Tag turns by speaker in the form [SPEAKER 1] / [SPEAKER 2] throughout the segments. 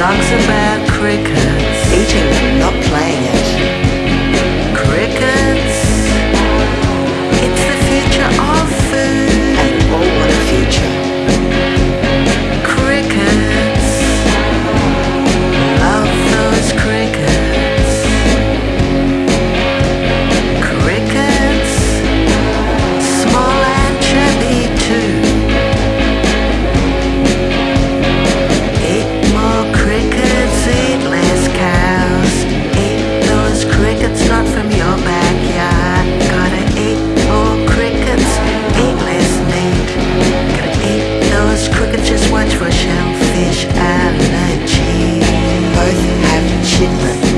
[SPEAKER 1] Songs about crickets. Eating them, not playing it. shipment.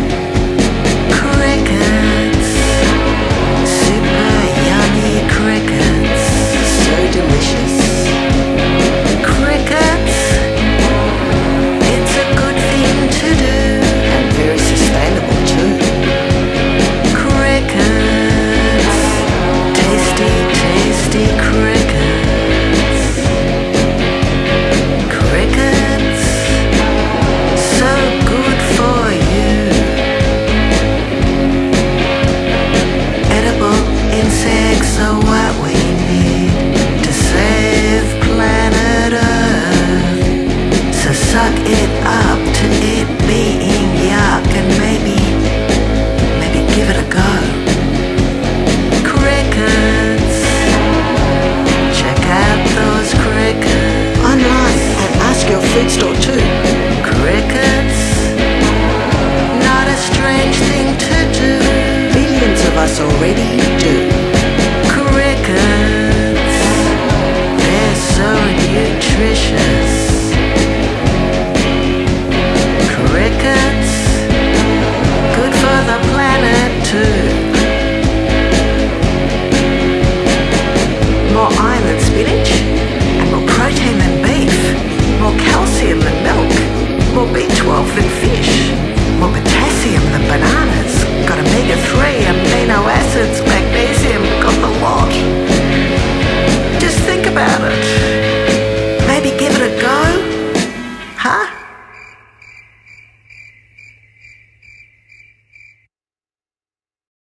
[SPEAKER 1] already more B12 than fish, more potassium than bananas, got omega-3 and